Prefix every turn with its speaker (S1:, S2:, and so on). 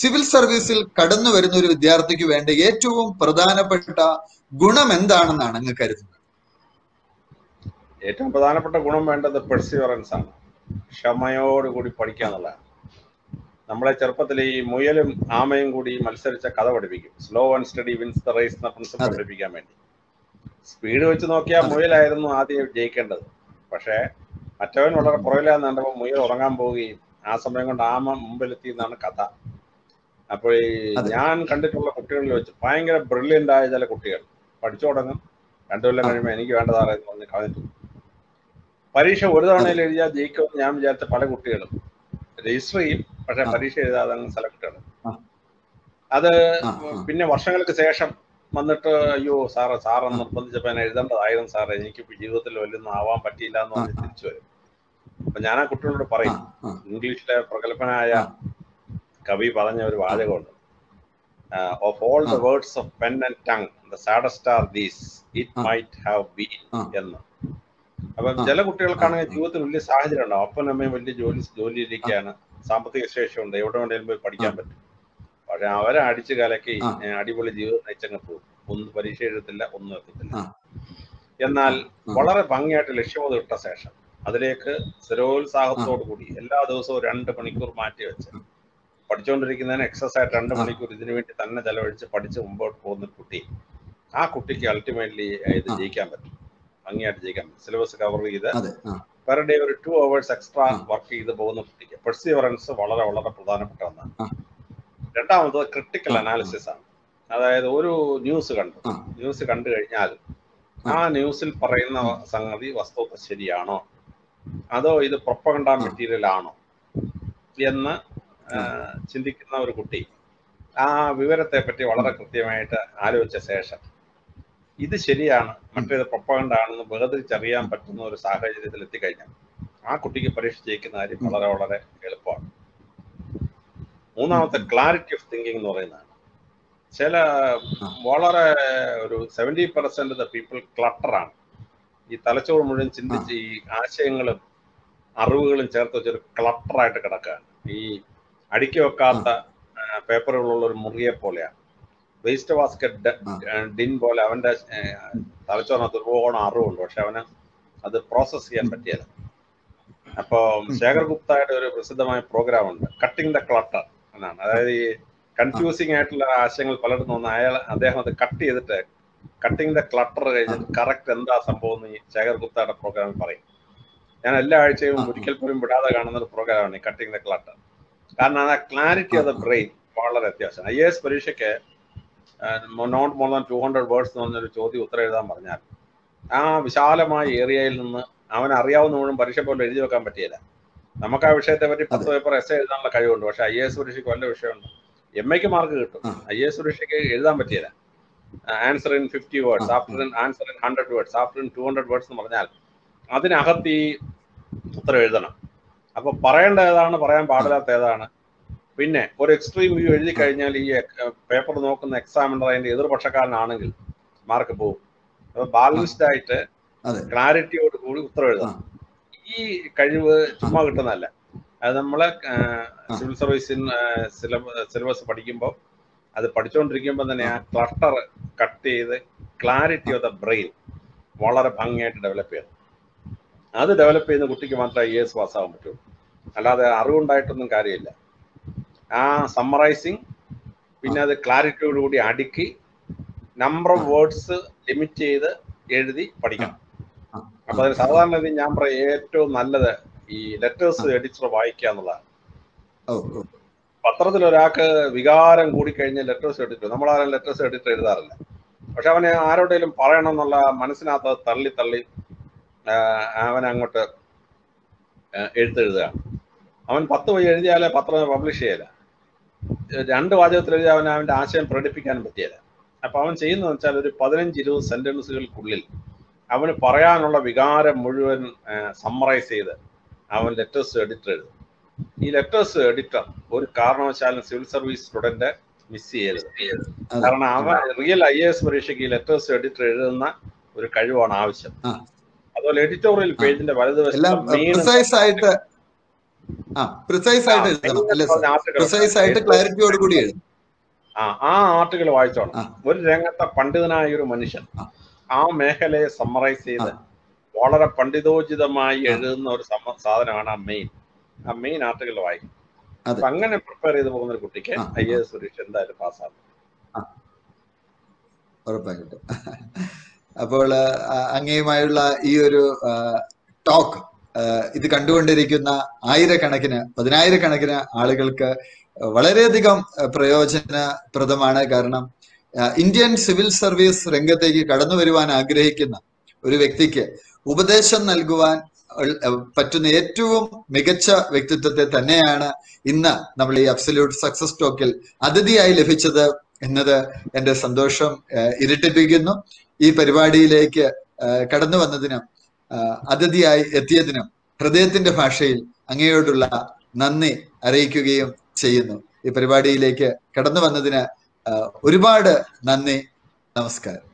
S1: Civil സർവീസിൽ കടന്നു വരുന്ന ഒരു വിദ്യാർത്ഥിക്ക് വേണ്ട ഏറ്റവും പ്രധാനപ്പെട്ട ഗുണം എന്താണെന്നാണ് അങ്ങ് കരുതുന്നത്?
S2: ഏറ്റവും പ്രധാനപ്പെട്ട ഗുണം വേണ്ടത് പെർസിവറൻസ് ആണ്. ക്ഷമയോടുകൂടി പഠിക്കുക എന്നുള്ളതാണ്. നമ്മളെ ചെറുപ്പത്തിൽ ഈ മുയലും ആമയും കൂടി മത്സരിച്ച കഥ പഠിപ്പിക്കും. Slow and steady wins the race എന്ന പ്രിൻസിപ്പൾ. പഠിപ്പിക്കാൻ വേണ്ടി. സ്പീഡ് വെച്ച് നോക്കിയാൽ മുയലായിരുന്നു ആദ്യം ജയിക്കേണ്ടത്. പക്ഷേ മറ്റവൻ വളരെ പുറകിലാന്ന് കണ്ടപ്പോൾ മുയൽ ഉറങ്ങാൻ പോവുകയും ആ സമയം കൊണ്ട് ആമ മുമ്പിലെത്തി എന്നാണ് കഥ. അപ്പോൾ ഈ ഞാൻ കണ്ടിട്ടുള്ള കുട്ടികളിൽ വെച്ച് ഭയങ്കര ബ്രില്യന്റ് ആയ ചില കുട്ടികൾ. പഠിച്ചു തുടങ്ങും. രണ്ടു കൊല്ലം. കഴിയുമ്പോൾ എനിക്ക് വേണ്ടതാറേ എന്ന് പറഞ്ഞ് കളഞ്ഞിട്ടു. പരീക്ഷ ഒരു തവണയിൽ എഴുതിയാൽ ജയിക്കുമെന്ന് ഞാൻ വിചാരിച്ച പല കുട്ടികളും. രജിസ്റ്റർ ചെയ്യും. പക്ഷെ പരീക്ഷ എഴുതാതെ സെലക്ട് ആണ് അത്. പിന്നെ വർഷങ്ങൾക്ക് ശേഷം വന്നിട്ട് അയ്യോ സാറ് സാറ് നിർബന്ധിച്ചപ്പോൾ ഞാൻ എഴുതേണ്ടതായിരുന്നു സാറേ. എനിക്ക് ജീവിതത്തിൽ വല്ലൊന്നും ആവാൻ പറ്റിയില്ല എന്ന് പറഞ്ഞ്. തിരിച്ചു വരും. അപ്പൊ ഞാൻ ആ കുട്ടികളോട് പറയും. ഇംഗ്ലീഷിലെ പ്രഗത്ഭനായ. കവി പറഞ്ഞ ഒരു വാചകമുണ്ട്. Of all the words of pen and tongue the saddest are these it might have been. എന്ന്. അപ്പം. ചില കുട്ടികൾക്കാണെങ്കിൽ ജീവിതത്തിൽ വലിയ സാഹചര്യം ഉണ്ടാവും അപ്പനും അമ്മയും വലിയ ജോലി ജോലിയിലേക്കാണ് സാമ്പത്തിക ശേഷിയുണ്ട് എവിടെ വേണേലും പോയി പഠിക്കാൻ. പറ്റും. പക്ഷെ അവരെ അടിച്ചു കലക്കി അടിപൊളി ജീവിതം നയിച്ചങ്ങ് പോകും. ഒന്നും പരീക്ഷ എഴുതത്തില്ല ഒന്നും എത്തത്തില്ല എന്നാൽ വളരെ ഭംഗിയായിട്ട് ലക്ഷ്യമത് ഇട്ട ശേഷം അതിലേക്ക് സ്ഥിരോത്സാഹത്തോടു കൂടി എല്ലാ ദിവസവും രണ്ട് മണിക്കൂർ മാറ്റി വെച്ച് പഠിച്ചുകൊണ്ടിരിക്കുന്നതിന് എക്സസ് ആയിട്ട് രണ്ട് മണിക്കൂർ ഇതിനു വേണ്ടി തന്നെ ചെലവഴിച്ച് പഠിച്ച് മുമ്പോട്ട് പോകുന്ന കുട്ടി ആ കുട്ടിക്ക് അൾട്ടിമേറ്റ്ലി ഇത് ജയിക്കാൻ പറ്റും. ഭംഗിയായിട്ട് ജയിക്കാൻ പറ്റും. സിലബസ് കവർ ചെയ്ത് പെർ ഡേ ഒരു ടു അവേഴ്സ് എക്സ്ട്രാ വർക്ക് ചെയ്ത് പോകുന്ന കുട്ടിക്ക്. പെർസിവറൻസ് വളരെ വളരെ പ്രധാനപ്പെട്ട ഒന്നാണ്. രണ്ടാമത് ക്രിട്ടിക്കൽ. അനാലിസിസ് ആണ്. അതായത് ഒരു ന്യൂസ് കണ്ടു. ന്യൂസ് കണ്ടു കഴിഞ്ഞാൽ
S1: ആ.
S2: ന്യൂസിൽ പറയുന്ന സംഗതി വസ്തുത ശരിയാണോ? അതോ ഇത് പ്രൊപ്പകണ്ട മെറ്റീരിയൽ ആണോ? എന്ന് ചിന്തിക്കുന്ന ഒരു കുട്ടി ആ വിവരത്തെ പറ്റി വളരെ കൃത്യമായിട്ട് ആലോചിച്ച ശേഷം ഇത് ശരിയാണ് മറ്റേത് പ്രൊപ്പകണ്ട ആണെന്ന് വേർതിരിച്ചറിയാൻ പറ്റുന്ന ഒരു സാഹചര്യത്തിൽ എത്തിക്കഴിഞ്ഞാൽ ആ കുട്ടിക്ക് പരീക്ഷ ജയിക്കുന്ന കാര്യം വളരെ വളരെ എളുപ്പമാണ്. മൂന്നാമത്തെ ക്ലാരിറ്റി ഓഫ് തിങ്കിങ് എന്ന് പറയുന്നതാണ്. ചില വളരെ ഒരു സെവന്റി പെർസെന്റ് ദ പീപ്പിൾ ക്ലട്ടറാണ് ഈ തലച്ചോറ് മുഴുവൻ ചിന്തിച്ച് ഈ ആശയങ്ങളും അറിവുകളും ചേർത്ത് വെച്ചൊരു ക്ലട്ടറായിട്ട് കിടക്കുകയാണ് ഈ അടുക്കി വെക്കാത്ത പേപ്പറുകളുള്ള ഒരു മുറിയെ പോലെയാണ്. വേസ്റ്റ് ബാസ്കറ്റ് ഡിൻ പോലെ അവന്റെ തലച്ചോറിനകത്ത് ഒരുപാട് അറിവുണ്ട്. പക്ഷെ അവന് അത് പ്രോസസ് ചെയ്യാൻ പറ്റിയല്ല. അപ്പോ ശേഖർ ഗുപ്തയുടെ ഒരു പ്രസിദ്ധമായ പ്രോഗ്രാം ഉണ്ട്. കട്ടിംഗ് ദ ക്ലട്ടർ എന്നാണ്. അതായത് ഈ കൺഫ്യൂസിംഗ് ആയിട്ടുള്ള ആശയങ്ങൾ പലയിടത്തും വന്ന് അയാൾ അദ്ദേഹം അത് കട്ട് ചെയ്തിട്ട് കട്ടിംഗ് ദ ക്ലട്ടർ കഴിഞ്ഞിട്ട് കറക്റ്റ് എന്താ സംഭവം എന്ന് ഈ ശേഖർ ഗുപ്തയുടെ പ്രോഗ്രാമിൽ പറയും. ഞാൻ എല്ലാ ആഴ്ചയും ഒരിക്കൽ പോലും വിടാതെ കാണുന്ന ഒരു പ്രോഗ്രാമാണ് ഈ കട്ടിംഗ് ദ ക്ലട്ടർ കാരണം ആ ക്ലാരിറ്റി ഓഫ് ദ ബ്രെയിൻ വളരെ അത്യാവശ്യം ഐ എ എസ് പരീക്ഷയ്ക്ക് not more than two hundred words എന്ന് പറഞ്ഞൊരു ചോദ്യം ഉത്തരം എഴുതാൻ പറഞ്ഞാൽ ആ വിശാലമായ ഏരിയയിൽ നിന്ന് അവൻ അറിയാവുന്ന മുഴുവൻ പരീക്ഷ പോലെ എഴുതി വെക്കാൻ പറ്റിയില്ല. നമുക്ക് ആ വിഷയത്തെ പറ്റി പത്ത് പേപ്പർ എസ് എഴുതാനുള്ള കഴിവുണ്ട്. പക്ഷെ ഐ എ എസ് പരീക്ഷയ്ക്ക് വല്ല വിഷയമുണ്ട്. എം എക്ക് മാർക്ക് കിട്ടും. ഐ എ എസ് പരീക്ഷയ്ക്ക് എഴുതാൻ പറ്റിയില്ല. Answer in fifty words after in answer in hundred words after in two hundred words എന്ന് പറഞ്ഞാൽ അതിനകത്ത് ഈ ഉത്തരം എഴുതണം. അപ്പൊ പറയേണ്ട ഏതാണ് പറയാൻ പാടില്ലാത്ത ഏതാണ്? പിന്നെ ഒരു എക്സ്ട്രീം വ്യൂ എഴുതി കഴിഞ്ഞാൽ ഈ പേപ്പർ നോക്കുന്ന എക്സാമിനർ അതിന്റെ എതിർപക്ഷക്കാരനാണെങ്കിൽ മാർക്ക് പോകും അപ്പൊ ബാലൻസ്ഡ് ആയിട്ട് ക്ലാരിറ്റിയോട് കൂടി ഉത്തരം എഴുതാം. ഈ കഴിവ് ചുമ്മാ കിട്ടുന്നതല്ല. അത് നമ്മളെ സിവിൽ സർവീസിൻ സിലബസ് പഠിക്കുമ്പോൾ അത് പഠിച്ചുകൊണ്ടിരിക്കുമ്പോൾ തന്നെ ആ ക്ലട്ടർ കട്ട് ചെയ്ത് ക്ലാരിറ്റി ഓഫ് ദ ബ്രെയിൻ വളരെ ഭംഗിയായിട്ട് ഡെവലപ്പ് ചെയ്യണം. അത് ഡെവലപ്പ് ചെയ്യുന്ന കുട്ടിക്ക് മാത്രമേ ഐ എസ് പാസ്സാകാൻ പറ്റുള്ളൂ അല്ലാതെ അറിവുണ്ടായിട്ടൊന്നും കാര്യമില്ല. ആ സമ്മറൈസിങ് പിന്നെ അത് ക്ലാരിറ്റിയോടുകൂടി അടുക്കി നമ്പർ ഓഫ് വേർഡ്സ് ലിമിറ്റ് ചെയ്ത് എഴുതി പഠിക്കണം. അപ്പൊ അതിന് സാധാരണ ഞാൻ പറയും ഏറ്റവും നല്ലത് ഈ ലെറ്റേഴ്സ് എഡിറ്റർ വായിക്കുക എന്നുള്ളതാണ്. പത്രത്തിൽ ഒരാൾക്ക് വികാരം കൂടിക്കഴിഞ്ഞ് ലെറ്റേഴ്സ് എഡിറ്റർ നമ്മളാരും ലെറ്റേഴ്സ് എഡിറ്റർ എഴുതാറില്ല. പക്ഷെ അവനെ ആരോടെങ്കിലും പറയണം എന്നുള്ള മനസ്സിനകത്ത് തള്ളി തള്ളി അവൻ അങ്ങോട്ട് എഴുത്തെഴുതുകയാണ് അവൻ പത്ത് വഴി എഴുതിയാലേ പത്രം പബ്ലിഷ് ചെയ്യല. രണ്ട് വാചകത്തിൽ എഴുതിയ അവൻ അവന്റെ ആശയം പ്രകടിപ്പിക്കാനും പറ്റിയല്ല അപ്പൊ അവൻ ചെയ്യുന്നതെന്ന് വെച്ചാൽ ഒരു പതിനഞ്ച് ഇരുപത് സെന്റൻസുകൾക്കുള്ളിൽ അവന് പറയാനുള്ള വികാരം മുഴുവൻ സമ്മറൈസ് ചെയ്ത് അവൻ ലെറ്റേഴ്സ് എഡിറ്റർ എഴുതും. ഈ ലെറ്റേഴ്സ് എഡിറ്റർ ഒരു കാരണവശാലും സിവിൽ സർവീസ് സ്റ്റുഡന്റ് മിസ് ചെയ്യരുത്. കാരണം അവൻ റിയൽ ഐ എസ് പരീക്ഷയ്ക്ക് ഈ ലെറ്റേഴ്സ് എഡിറ്റർ എഴുതുന്ന ഒരു കഴിവാണ് ആവശ്യം. അതുപോലെ എഡിറ്റോറിയൽ പേജിന്റെ വലതുവശത്ത്
S1: ആയിട്ട് ആ പ്രിസൈസ് ആയിട്ട് എഴുതണം അല്ലേ പ്രിസൈസ് ആയിട്ട് ക്ലാരിറ്റിയോട് കൂടി എഴുതണം.
S2: ആ ആ ആർട്ടിക്കിൾ വായിച്ചോണം. ഒരു രംഗത്തെ പണ്ഡിതനായ ഒരു മനുഷ്യൻ
S1: ആ.
S2: മേഖലയെ സമ്മറൈസ് ചെയ്ത് വളരെ പണ്ഡിതോചിതമായി എഴുതുന്ന ഒരു സാധനമാണ് ആ മെയിൻ ആ മെയിൻ ആർട്ടിക്കിൾ വായിക്കും. അപ്പൊ അങ്ങനെ പ്രിപ്പയർ ചെയ്ത് പോകുന്ന ഒരു കുട്ടിക്ക് ഐ എസ് പരീക്ഷ എന്തായാലും പാസ്സാകും
S1: ഉറപ്പായിട്ടും. അപ്പോൾ അങ്ങേയുമായുള്ള ഈ ഒരു ടോക്ക് ഇത് കണ്ടുകൊണ്ടിരിക്കുന്ന ആയിരക്കണക്കിന് പതിനായിരക്കണക്കിന് ആളുകൾക്ക് വളരെയധികം പ്രയോജനപ്രദമാണ്. കാരണം ഇന്ത്യൻ സിവിൽ സർവീസ് രംഗത്തേക്ക് കടന്നു വരുവാൻ ആഗ്രഹിക്കുന്ന ഒരു വ്യക്തിക്ക് ഉപദേശം നൽകുവാൻ പറ്റുന്ന ഏറ്റവും മികച്ച വ്യക്തിത്വത്തെ തന്നെയാണ് ഇന്ന് നമ്മൾ ഈ അബ്സല്യൂട്ട് സക്സസ് ടോക്കിൽ അതിഥിയായി ലഭിച്ചത് എന്നത് എന്റെ സന്തോഷം ഇരട്ടിപ്പിക്കുന്നു. ഈ പരിപാടിയിലേക്ക് കടന്നു വന്നതിനും അതിഥിയായി എത്തിയതിനും ഹൃദയത്തിന്റെ ഭാഷയിൽ അങ്ങയോടുള്ള നന്ദി അറിയിക്കുകയും ചെയ്യുന്നു. ഈ പരിപാടിയിലേക്ക് കടന്നു വന്നതിന് ഒരുപാട് നന്ദി നമസ്കാരം.